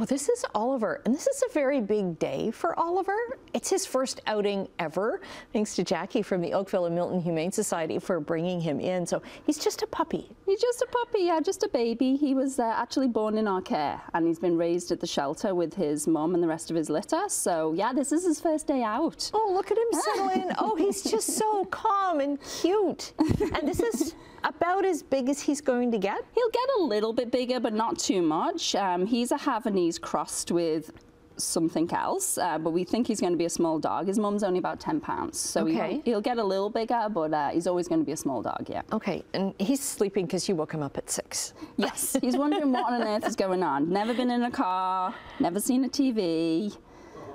Oh, this is Oliver, and this is a very big day for Oliver. It's his first outing ever. Thanks to Jacqui from the Oakville and Milton Humane Society for bringing him in. So he's just a puppy. He's just a puppy, yeah, just a baby. He was uh, actually born in our care, and he's been raised at the shelter with his mom and the rest of his litter. So yeah, this is his first day out. Oh, look at him settle in. Oh, he's just so calm and cute. And this is about as big as he's going to get? He'll get a little bit bigger, but not too much. Um, he's a Havanese crossed with something else, uh, but we think he's going to be a small dog. His mum's only about 10 pounds, so okay. he, will get a little bigger, but uh, he's always going to be a small dog, yeah. Okay, and he's sleeping because you woke him up at 6. Yes, he's wondering what on earth is going on. Never been in a car, never seen a TV.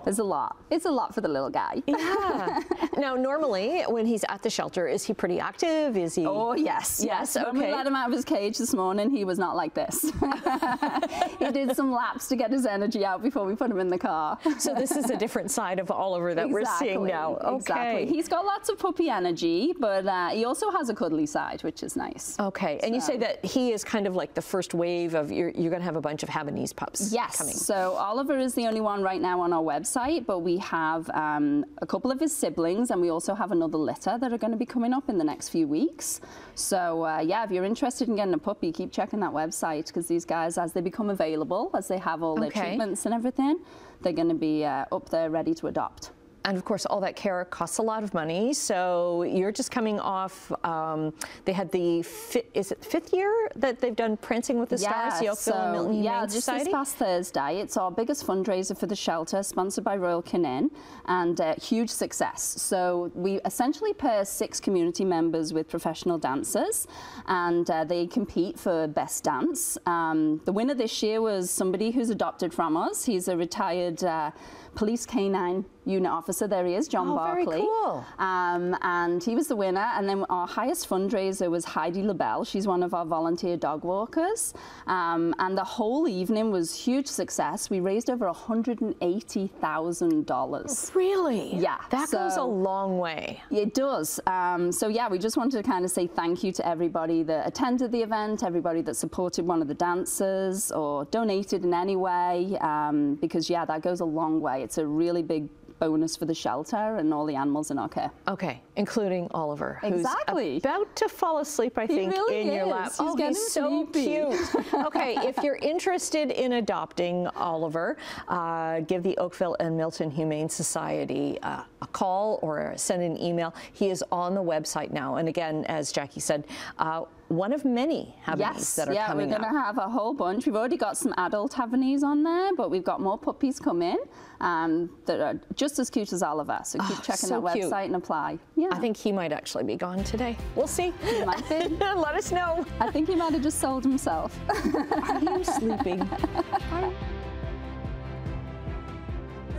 It's a lot. It's a lot for the little guy. Yeah. now, normally when he's at the shelter, is he pretty active? Is he? Oh yes, yes. yes. When we let him out of his cage this morning, he was not like this. he did some laps to get his energy out before we put him in the car. so this is a different side of Oliver that exactly. we're seeing now. Okay. Exactly. He's got lots of puppy energy, but uh, he also has a cuddly side, which is nice. Okay. And so. you say that he is kind of like the first wave of you're, you're going to have a bunch of Havanese pups. Yes. Coming. So Oliver is the only one right now on our website website, but we have um, a couple of his siblings and we also have another litter that are going to be coming up in the next few weeks. So uh, yeah, if you're interested in getting a puppy, keep checking that website because these guys, as they become available, as they have all their okay. treatments and everything, they're going to be uh, up there ready to adopt and of course, all that care costs a lot of money. So you're just coming off. Um, they had the fi- is it fifth year that they've done Prancing with the yeah, Stars, so, Milton Yeah, Humane just Society? this past Thursday. It's our biggest fundraiser for the shelter, sponsored by Royal Canin, and uh, huge success. So we essentially pair six community members with professional dancers, and uh, they compete for best dance. Um, the winner this year was somebody who's adopted from us. He's a retired uh, police canine unit officer. There he is, John oh, Barkley. Very cool. Um, and he was the winner. And then our highest fundraiser was Heidi LaBelle. She's one of our volunteer dog walkers. Um, and the whole evening was huge success. We raised over $180,000. Really? Yeah. That so, goes a long way. It does. Um, so yeah, we just wanted to kind of say thank you to everybody that attended the event, everybody that supported one of the dancers or donated in any way, um, because yeah, that goes a long way. It's a really big bonus for the shelter and all the animals in our care. Okay, including Oliver, exactly. about to fall asleep, I think, really in is. your lap. He's oh, he's so sleepy. cute. okay, if you're interested in adopting Oliver, uh, give the Oakville and Milton Humane Society uh, a call or send an email. He is on the website now. And again, as Jacqui said, uh, one of many Havanese yes, that are yeah, coming we're going to have a whole bunch. We've already got some adult Havanese on there, but we've got more puppies coming um, that are just as cute as all Oliver. So keep oh, checking so that cute. website and apply. Yeah. I think he might actually be gone today. We'll see. He might be. Let us know. I think he might have just sold himself. are you sleeping?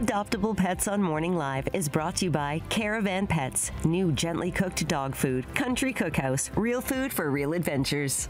Adoptable Pets on Morning Live is brought to you by Caravan Pets, new gently cooked dog food, country cookhouse, real food for real adventures.